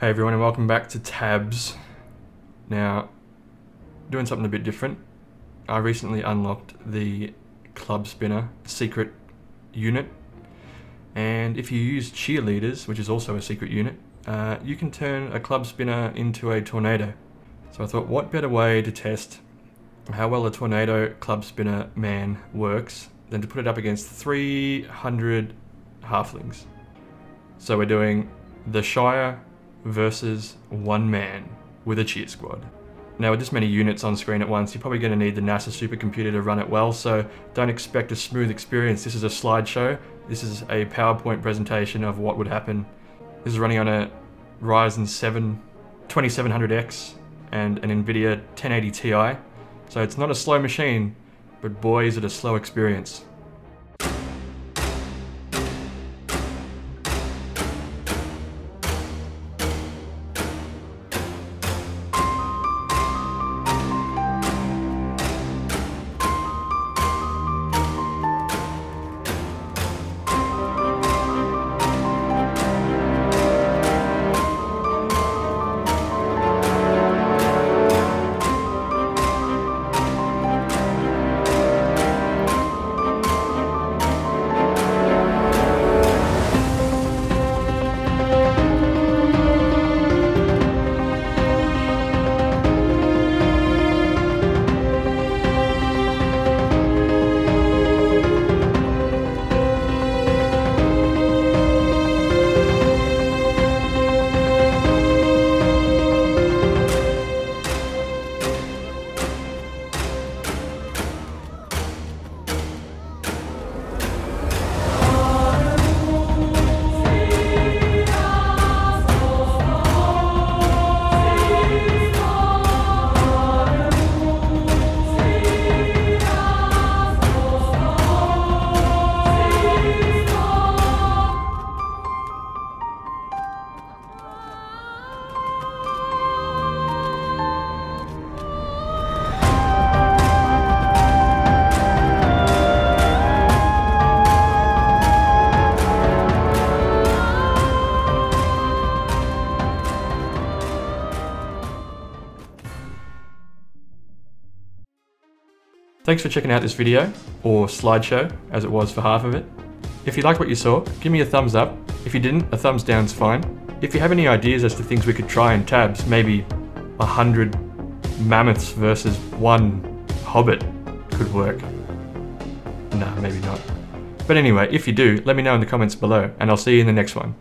Hey everyone and welcome back to Tabs. Now, doing something a bit different. I recently unlocked the Club Spinner secret unit and if you use cheerleaders, which is also a secret unit, uh, you can turn a Club Spinner into a tornado. So I thought what better way to test how well a tornado Club Spinner man works than to put it up against 300 halflings. So we're doing the Shire versus one man with a cheer squad. Now with this many units on screen at once, you're probably going to need the NASA supercomputer to run it well, so don't expect a smooth experience. This is a slideshow. This is a PowerPoint presentation of what would happen. This is running on a Ryzen 7 2700X and an NVIDIA 1080 Ti. So it's not a slow machine, but boy is it a slow experience. Thanks for checking out this video, or slideshow, as it was for half of it. If you liked what you saw, give me a thumbs up. If you didn't, a thumbs down's fine. If you have any ideas as to things we could try in tabs, maybe a hundred mammoths versus one hobbit could work. Nah, maybe not. But anyway, if you do, let me know in the comments below, and I'll see you in the next one.